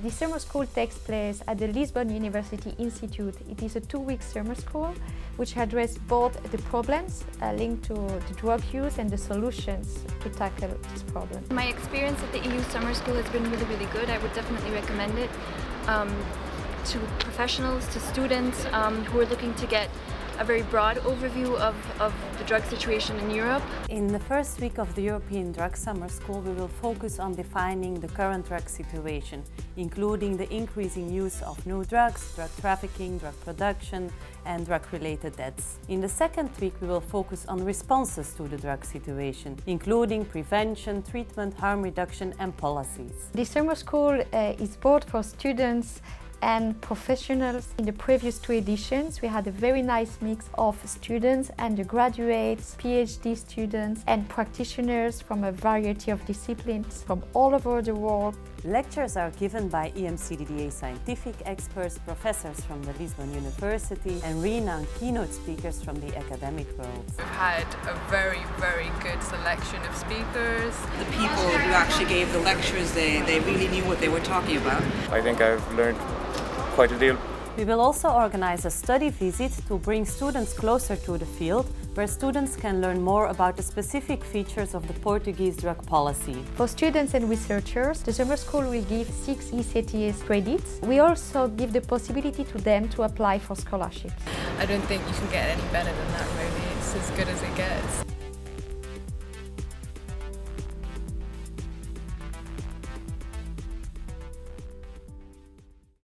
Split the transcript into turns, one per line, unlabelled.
The summer school takes place at the Lisbon University Institute. It is a two-week summer school which addresses both the problems uh, linked to the drug use and the solutions to tackle this problem.
My experience at the EU Summer School has been really, really good. I would definitely recommend it um, to professionals, to students um, who are looking to get a very broad overview of, of the drug situation in Europe.
In the first week of the European Drug Summer School, we will focus on defining the current drug situation, including the increasing use of new drugs, drug trafficking, drug production, and drug-related deaths. In the second week, we will focus on responses to the drug situation, including prevention, treatment, harm reduction, and policies.
The summer school uh, is both for students and professionals. In the previous two editions, we had a very nice mix of students, undergraduates, PhD students, and practitioners from a variety of disciplines from all over the world.
Lectures are given by EMCDDA scientific experts, professors from the Lisbon University, and renowned keynote speakers from the academic world.
We've had a very, very good selection of speakers.
The people who actually gave the lectures, they, they really knew what they were talking about.
I think I've learned quite a deal.
We will also organize a study visit to bring students closer to the field, where students can learn more about the specific features of the Portuguese drug policy.
For students and researchers, the summer school will give six ECTS credits. We also give the possibility to them to apply for scholarships.
I don't think you can get any better than that really. It's as good as it gets.